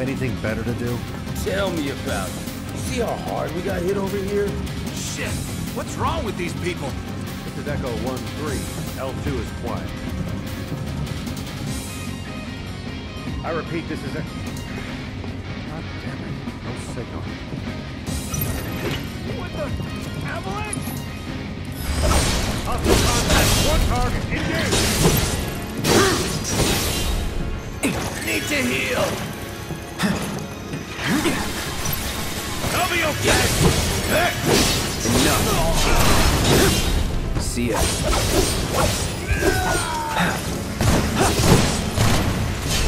anything better to do? Tell me about it. See how hard we got hit over here? Shit! What's wrong with these people? This is Echo 1-3. L2 is quiet. I repeat, this is a... God damn it. No signal. What the? Avalanche? Hostile contact. One target. Engage. Need to heal. Be okay. Enough. See ya.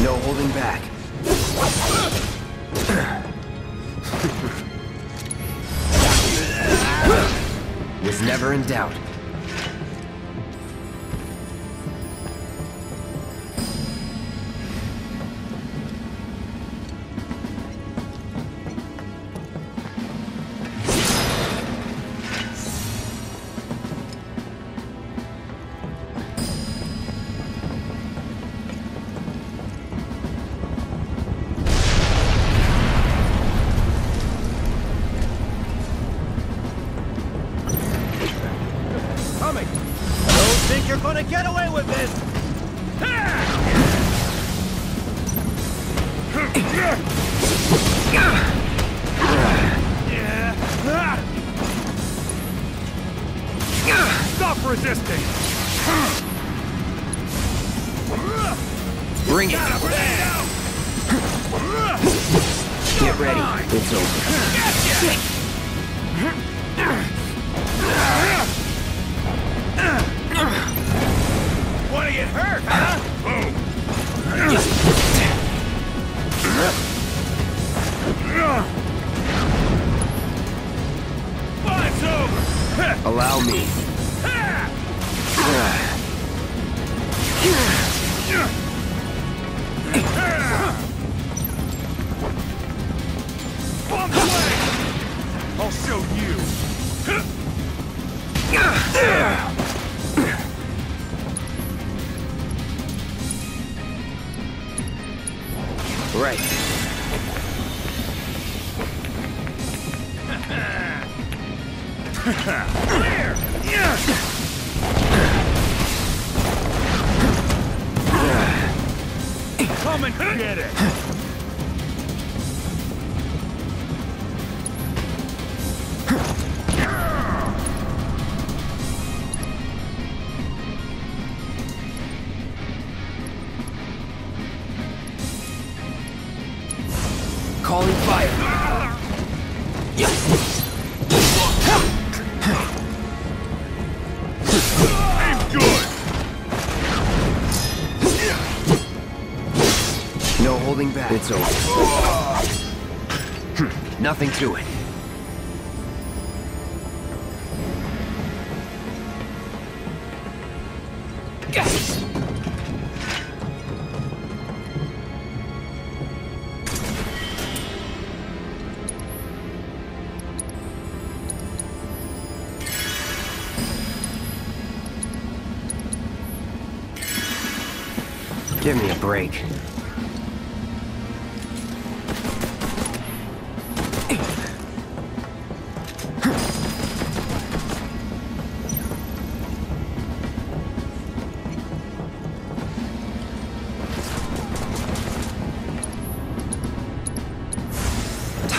No holding back. Was never in doubt. Get ready. It's over. Wanna get hurt, huh? Fight's over. Allow me. You. Nothing to it. Give me a break.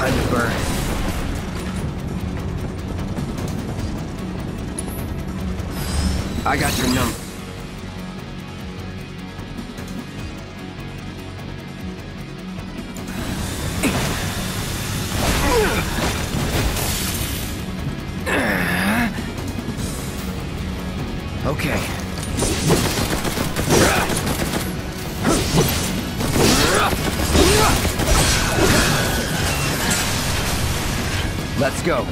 Time to burn. I got your number. Let's go.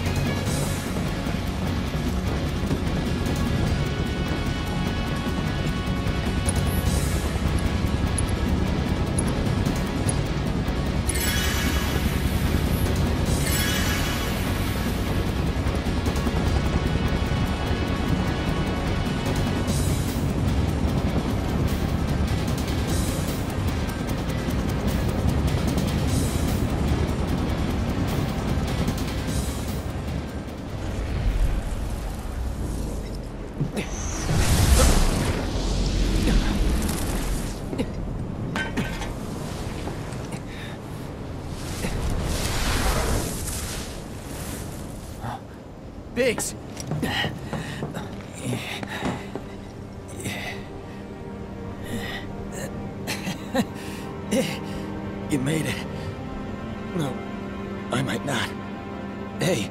Biggs! You made it. No, I might not. Hey,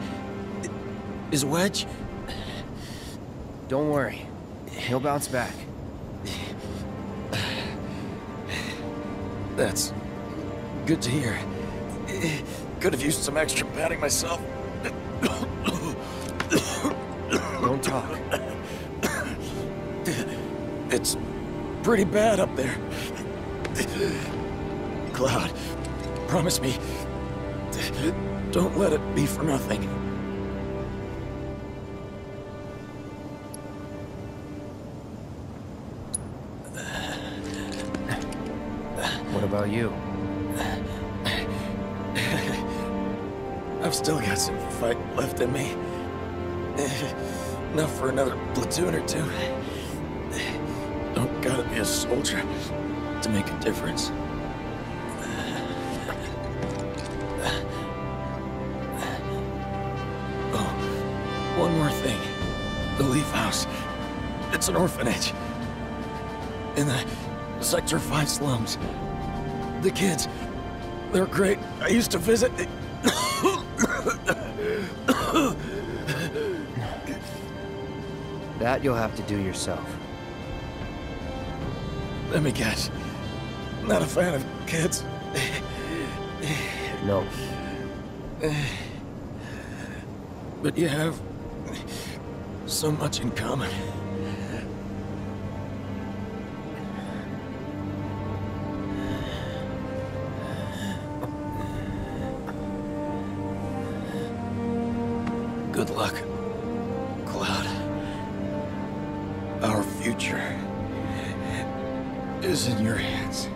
is Wedge? Don't worry. He'll bounce back. That's good to hear. Could have used some extra padding myself. Don't talk. It's pretty bad up there. Cloud, promise me, don't let it be for nothing. About you? I've still got some fight left in me. Enough for another platoon or two. Don't gotta be a soldier to make a difference. Oh, one more thing. The Leaf House. It's an orphanage. In the Sector 5 slums. The kids, they're great. I used to visit. That you'll have to do yourself. Let me guess. Not a fan of kids. No. But you have so much in common. Good luck, Cloud. Our future is in your hands.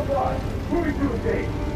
Worldwide, moving to the gate.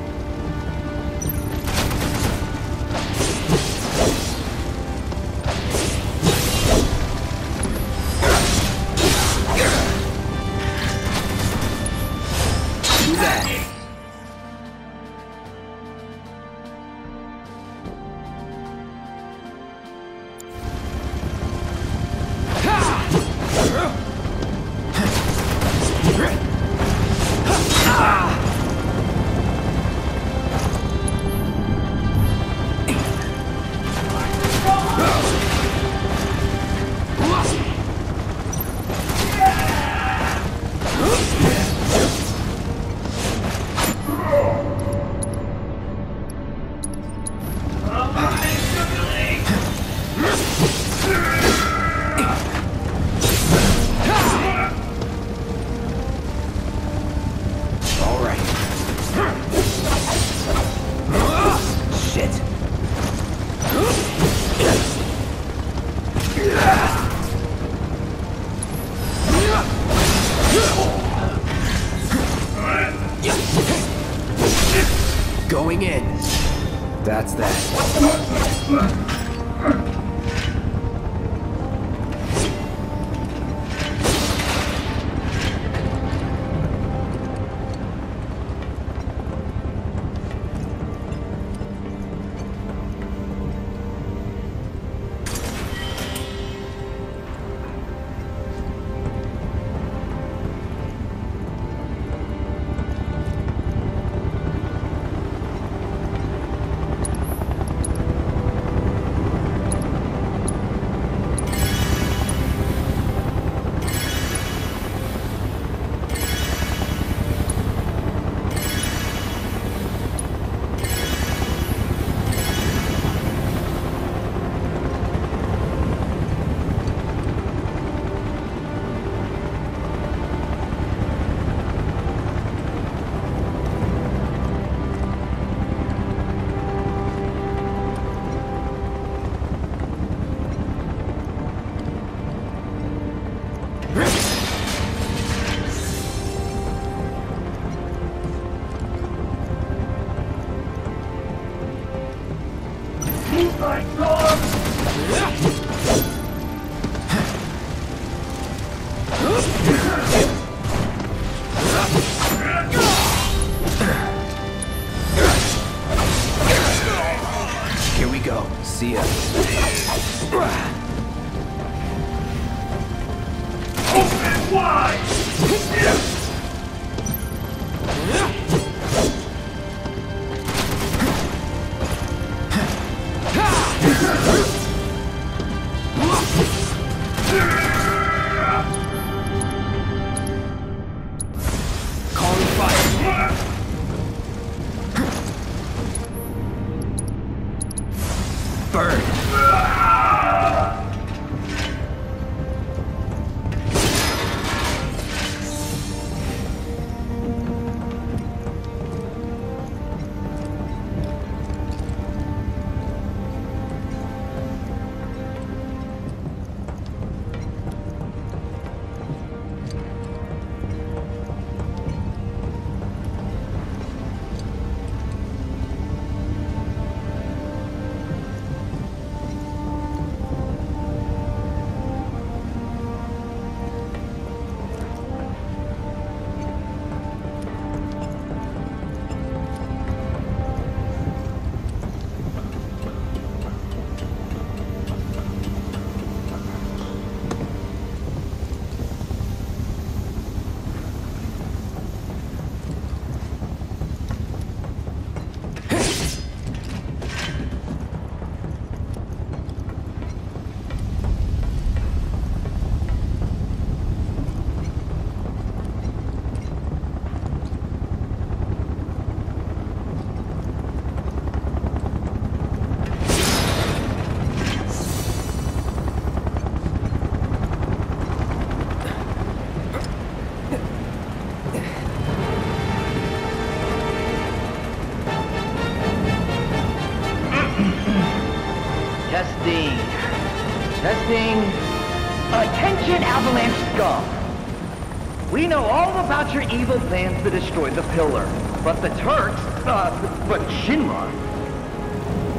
Attention, Avalanche scum. We know all about your evil plans to destroy the Pillar. But the Turks, uh, but Shinra,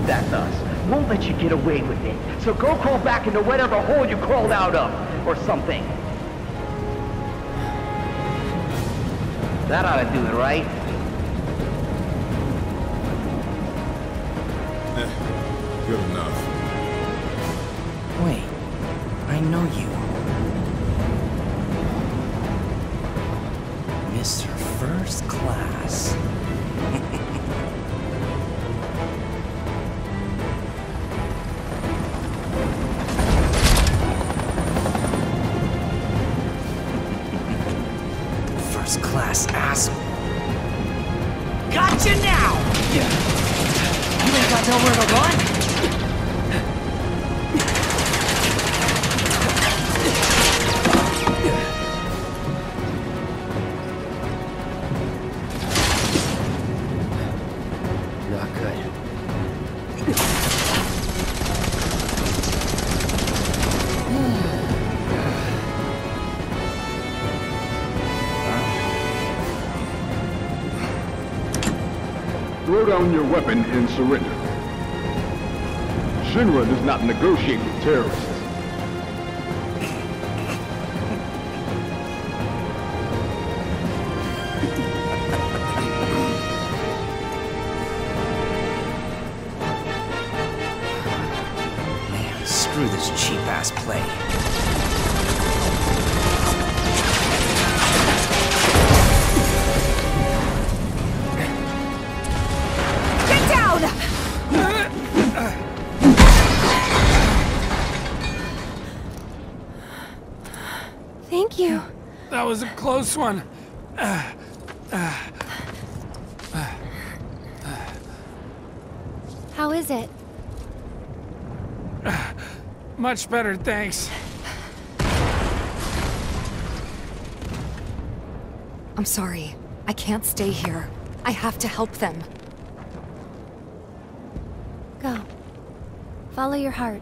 that's us, won't let you get away with it. So go crawl back into whatever hole you crawled out of, or something. That ought to do it, right? Eh, good enough. Wait, I know you. Mr. First Class. Throw down your weapon and surrender. Shinra does not negotiate with terrorists. Man, screw this cheap ass play. That was a close one. How is it? Much better, thanks. I'm sorry. I can't stay here. I have to help them. Go. Follow your heart.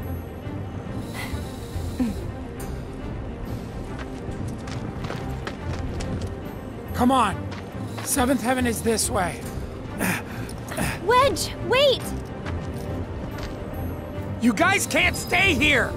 Come on. Seventh Heaven is this way. Wedge, wait! You guys can't stay here!